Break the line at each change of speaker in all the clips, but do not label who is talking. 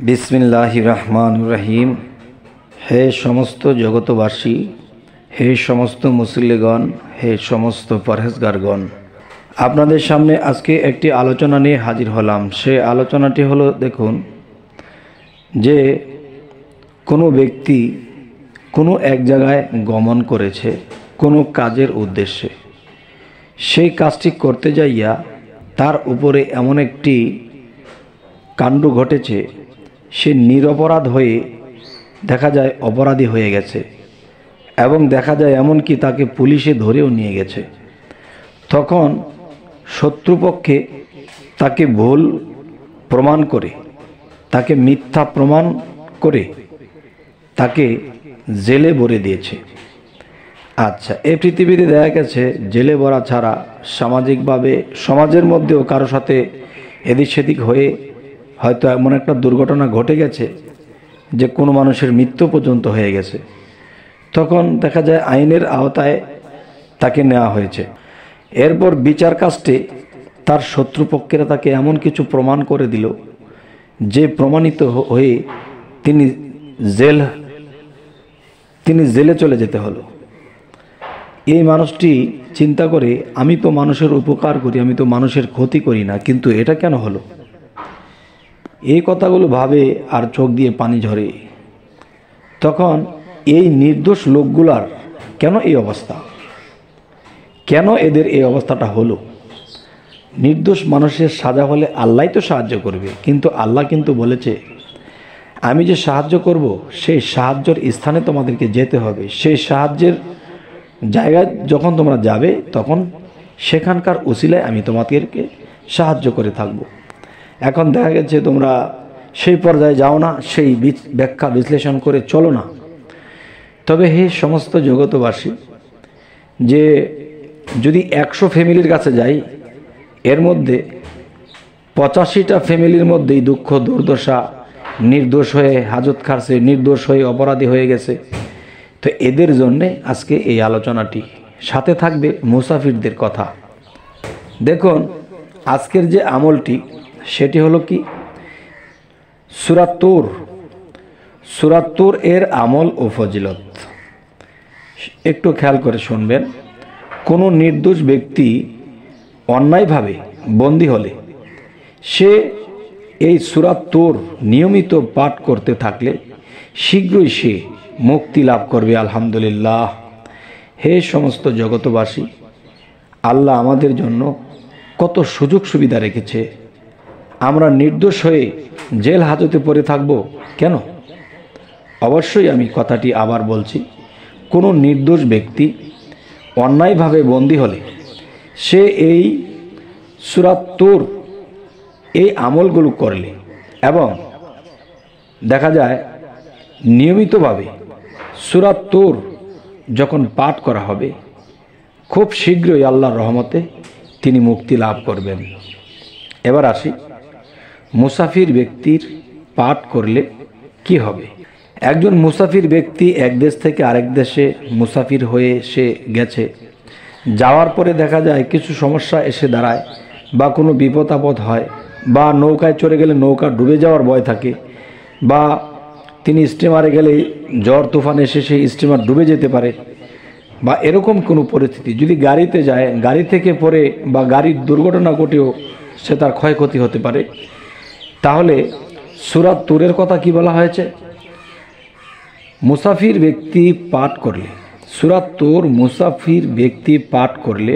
বিসমিল্লাহ রহমান রহিম। হে সমস্ত জগতবাসী, হে সমস্ত মুসল্লিগণ, হে সমস্ত পরহেজগারগণ। আপনাদের সামনে আজকে একটি আলোচনা নিয়ে হাজির হলাম। সে আলোচনাটি হলো, দেখুন, যে কোনো ব্যক্তি কোনো এক জায়গায় গমন করেছে কোনো কাজের উদ্দেশ্যে, সেই কাজটি করতে যাইয়া তার উপরে এমন একটি কাণ্ড ঘটেছে সে নিরপরাধ হয়ে দেখা যায় অপরাধী হয়ে গেছে এবং দেখা যায় এমনকি তাকে পুলিশে ধরেও নিয়ে গেছে। তখন শত্রুপক্ষে তাকে ভুল প্রমাণ করে, তাকে মিথ্যা প্রমাণ করে তাকে জেলে ভরে দিয়েছে। আচ্ছা এই পৃথিবীতে দেখা গেছে জেলে ভরা ছাড়া সামাজিকভাবে সমাজের মধ্যেও কারও সাথে এদিক সেদিক হয়ে হয়তো এমন একটা দুর্ঘটনা ঘটে গেছে যে কোনো মানুষের মৃত্যু পর্যন্ত হয়ে গেছে। তখন দেখা যায় আইনের আওতায় তাকে নেওয়া হয়েছে। এরপর বিচার কাস্টে তার শত্রুপক্ষেরা তাকে এমন কিছু প্রমাণ করে দিল যে প্রমাণিত হয়ে তিনি জেল, তিনি জেলে চলে যেতে হলো। এই মানুষটি চিন্তা করে, আমি তো মানুষের উপকার করি, আমি তো মানুষের ক্ষতি করি না, কিন্তু এটা কেন হলো? এই কথাগুলো ভাবে আর চোখ দিয়ে পানি ঝরে। তখন এই নির্দোষ লোকগুলার কেন এই অবস্থা? কেন এদের এই অবস্থাটা হলো? নির্দোষ মানুষের সাজা হলে আল্লাহ তো সাহায্য করবে, কিন্তু আল্লাহ কিন্তু বলেছে, আমি যে সাহায্য করব, সেই সাহায্যের স্থানে তোমাদেরকে যেতে হবে। সেই সাহায্যের জায়গায় যখন তোমরা যাবে, তখন সেখানকার উসিলায় আমি তোমাদেরকে সাহায্য করে থাকব। এখন দেখা গেছে তোমরা সেই পর্যায়ে যাও না, সেই ব্যাখ্যা বিশ্লেষণ করে চলো না। তবে হে সমস্ত জগতবাসী যে যদি একশো ফ্যামিলির কাছে যাই, এর মধ্যে পঁচাশিটা ফ্যামিলির মধ্যেই দুঃখ, দুর্দশা, নির্দোষ হয়ে হাজত খারছে নির্দোষ হয়ে অপরাধী হয়ে গেছে। তো এদের জন্যে আজকে এই আলোচনাটি। সাথে থাকবে মুসাফিরদের কথা। দেখুন, আজকের যে আমলটি সেটি হলো কি? সুরাত্তুর সুরাত্তুর এর আমল ও ফজিলত। একটু খেয়াল করে শুনবেন। কোনো নির্দোষ ব্যক্তি অন্যায়ভাবে বন্দী হলে সে এই সুরাত্তুর নিয়মিত পাঠ করতে থাকলে শীঘ্রই সে মুক্তি লাভ করবে, আলহামদুলিল্লাহ। হে সমস্ত জগতবাসী আল্লাহ আমাদের জন্য কত সুযোগ সুবিধা রেখেছে। আমরা নির্দোষ হয়ে জেল হাজতে পড়ে থাকব কেন? অবশ্যই আমি কথাটি আবার বলছি, কোনো নির্দোষ ব্যক্তি অন্যায়ভাবে বন্দী হলে সে এই সুরাত্তর এই আমলগুলো করলে এবং দেখা যায় নিয়মিতভাবে সুরাত্তর যখন পাঠ করা হবে, খুব শীঘ্রই আল্লাহর রহমতে তিনি মুক্তি লাভ করবেন। এবার আসি মুসাফির ব্যক্তির পাঠ করলে কি হবে? একজন মুসাফির ব্যক্তি এক দেশ থেকে আরেক দেশে মুসাফির হয়ে সে গেছে। যাওয়ার পরে দেখা যায় কিছু সমস্যা এসে দাঁড়ায় বা কোনো বিপদ আপদ হয় বা নৌকায় চড়ে গেলে নৌকা ডুবে যাওয়ার ভয় থাকে বা তিনি স্টিমারে গেলে ঝড় তুফান এসে সেই স্টিমার ডুবে যেতে পারে বা এরকম কোনো পরিস্থিতি। যদি গাড়িতে যায়, গাড়ি থেকে পরে বা গাড়ির দুর্ঘটনা ঘটেও সে তার ক্ষয়ক্ষতি হতে পারে। তাহলে সুরাত তুরের কথা কি বলা হয়েছে? মুসাফির ব্যক্তি পাঠ করলে সুরাত তোর মুসাফির ব্যক্তি পাঠ করলে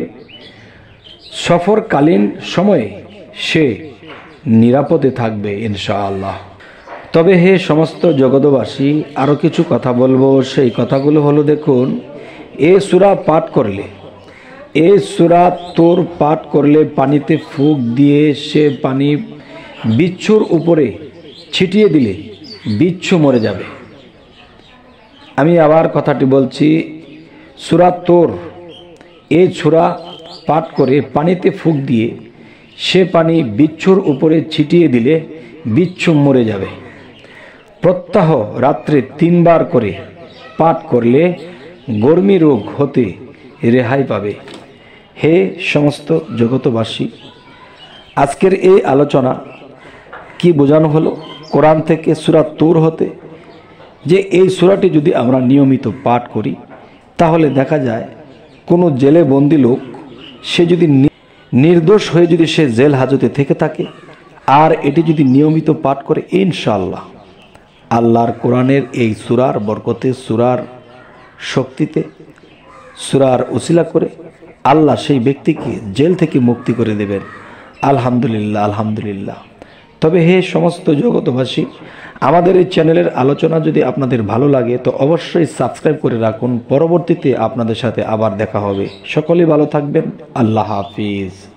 সফরকালীন সময়ে সে নিরাপদে থাকবে ইনশাআল্লাহ। তবে হে সমস্ত জগতবাসী আরও কিছু কথা বলব। সেই কথাগুলো হলো, দেখুন, এ সুরা পাঠ করলে, এ সুরা তোর পাঠ করলে পানিতে ফুক দিয়ে সে পানি বিচ্ছুর উপরে ছিটিয়ে দিলে বিচ্ছু মরে যাবে। আমি আবার কথাটি বলছি, সুরা তোর, এ ছুরা পাঠ করে পানিতে ফুক দিয়ে সে পানি বিচ্ছুর উপরে ছিটিয়ে দিলে বিচ্ছু মরে যাবে। প্রত্যাহ রাত্রে তিনবার করে পাঠ করলে গর্মি রোগ হতে রেহাই পাবে। হে সমস্ত জগতবাসী আজকের এই আলোচনা কি বোঝানো হলো? কোরআন থেকে সুরা তোর হতে যে এই সুরাটি যদি আমরা নিয়মিত পাঠ করি, তাহলে দেখা যায় কোনো জেলে বন্দি লোক, সে যদি নির্দোষ হয়ে যদি সে জেল হাজতে থেকে থাকে, আর এটি যদি নিয়মিত পাঠ করে, ইনশাআল্লাহ আল্লাহর কোরআনের এই সুরার বরকতে, সুরার শক্তিতে, সুরার উসিলা করে আল্লাহ সেই ব্যক্তিকে জেল থেকে মুক্তি করে দেবেন। আলহামদুলিল্লাহ আলহামদুলিল্লাহ। তবে হে সমস্ত জগতবাসী আমাদের এই চ্যানেলের আলোচনা যদি আপনাদের ভালো লাগে, তো অবশ্যই সাবস্ক্রাইব করে রাখুন। পরবর্তীতে আপনাদের সাথে আবার দেখা হবে। সকলেই ভালো থাকবেন। আল্লাহ হাফিজ।